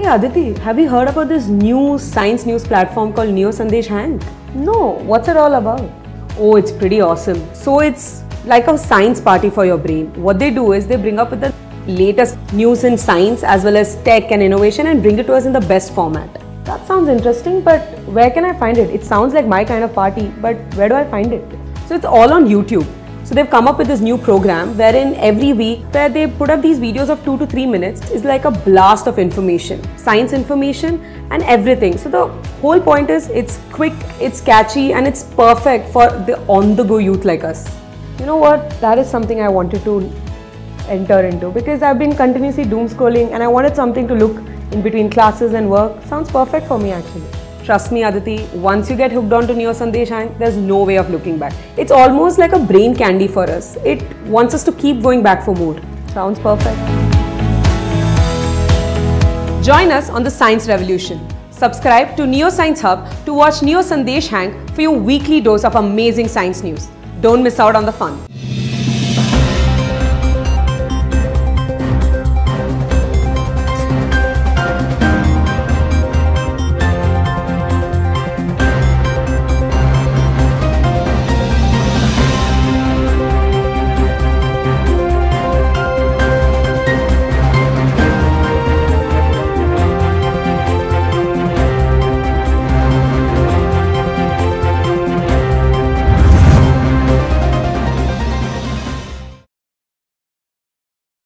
Hey Aditi, have you heard about this new science news platform called Neo Sandesh Hank? No, what's it all about? Oh, it's pretty awesome. So it's like a science party for your brain. What they do is they bring up with the latest news in science as well as tech and innovation and bring it to us in the best format. That sounds interesting, but where can I find it? It sounds like my kind of party, but where do I find it? So it's all on YouTube. So they've come up with this new program wherein every week where they put up these videos of 2 to 3 minutes is like a blast of information, science information and everything. So the whole point is it's quick, it's catchy and it's perfect for the on the go youth like us. You know what? That is something I wanted to enter into because I've been continuously doom scrolling and I wanted something to look in between classes and work. Sounds perfect for me actually. Trust me, Aditi, once you get hooked onto Neo Sandesh Hank, there's no way of looking back. It's almost like a brain candy for us. It wants us to keep going back for more. Sounds perfect. Join us on the Science Revolution. Subscribe to Neo Science Hub to watch Neo Sandesh Hank for your weekly dose of amazing science news. Don't miss out on the fun.